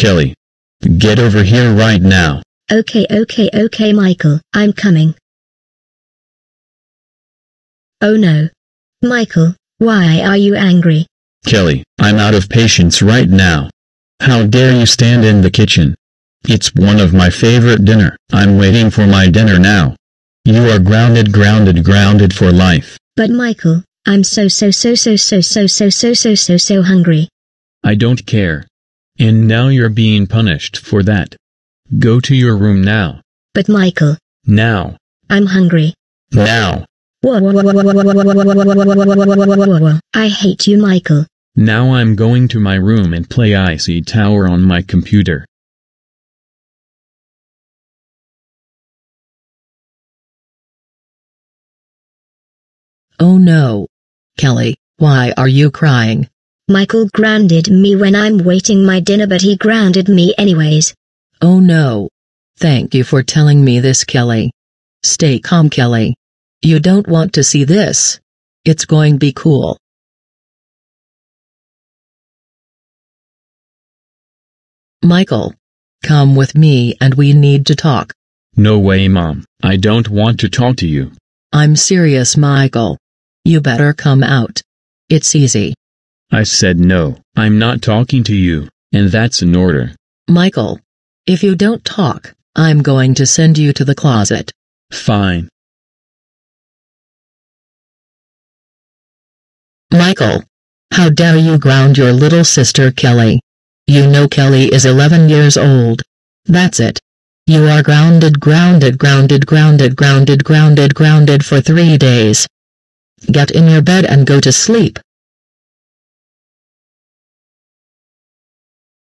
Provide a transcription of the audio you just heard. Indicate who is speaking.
Speaker 1: Kelly. Get over here right now.
Speaker 2: Okay, okay, okay, Michael, I'm coming. Oh no. Michael, why are you angry?
Speaker 1: Kelly, I'm out of patience right now. How dare you stand in the kitchen? It's one of my favorite dinner. I'm waiting for my dinner now. You are grounded, grounded, grounded for life.
Speaker 2: But Michael, I'm so so so so so so so so so so so hungry.
Speaker 1: I don't care. And now you're being punished for that. Go to your room now.
Speaker 2: But Michael,
Speaker 1: Now.
Speaker 2: I'm hungry.
Speaker 1: Now.
Speaker 2: I hate you, Michael.
Speaker 1: Now I'm going to my room and play Icy Tower on my computer.
Speaker 3: Oh no. Kelly, why are you crying?
Speaker 2: Michael grounded me when I'm waiting my dinner but he grounded me anyways.
Speaker 3: Oh no. Thank you for telling me this, Kelly. Stay calm, Kelly. You don't want to see this. It's going to be cool. Michael. Come with me and we need to talk.
Speaker 1: No way, Mom. I don't want to talk to you.
Speaker 3: I'm serious, Michael. You better come out. It's easy.
Speaker 1: I said no, I'm not talking to you, and that's an order.
Speaker 3: Michael. If you don't talk, I'm going to send you to the closet.
Speaker 1: Fine.
Speaker 3: Michael. How dare you ground your little sister Kelly? You know Kelly is 11 years old. That's it. You are grounded, grounded, grounded, grounded, grounded, grounded, grounded for three days. Get in your bed and go to sleep.